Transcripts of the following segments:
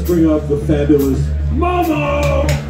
let's bring up the fabulous Momo!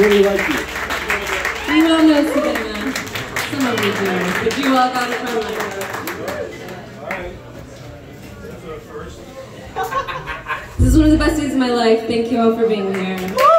really like you. We all know Savannah. Uh, some of you do, but you all got it from her. This is one of the best days of my life. Thank you all for being here.